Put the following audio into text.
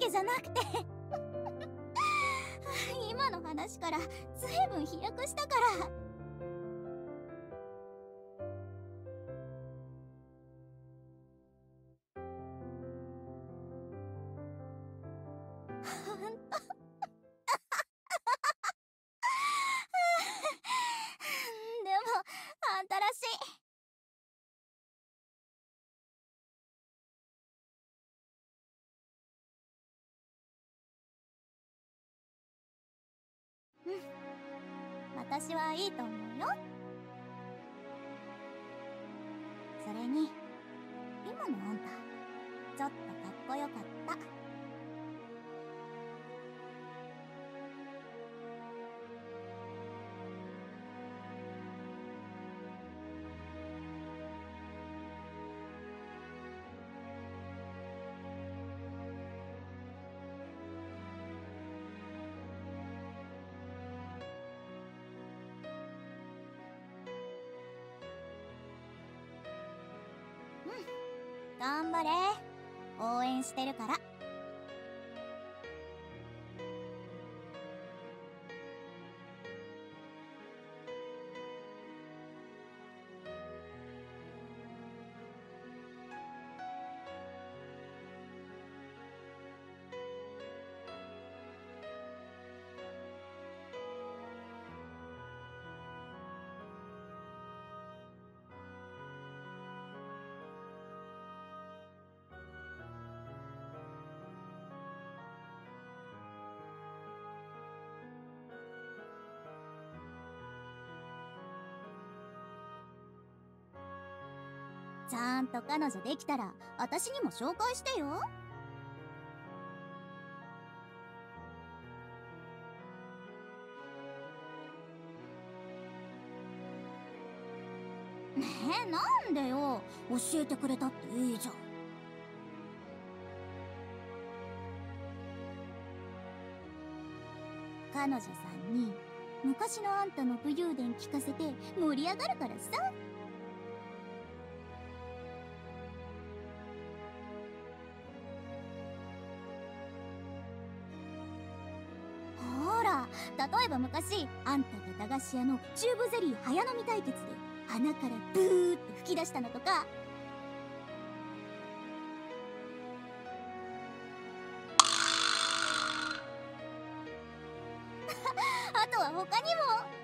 けじゃなくて。今の話からずいぶん飛躍したから。私はいいと思うよ。それに今のあんたちょっとかっこよかった。頑張れ。応援してるから。ちゃんと彼女できたら私にも紹介してよ。ねえなんでよ。教えてくれたっていいじゃん。彼女さんに昔のあんたの武勇伝聞かせて盛り上がるからさ。例えば昔あんたが駄菓子屋のチューブゼリー早飲み対決で鼻からブーって吹き出したのとか。あとは他にも。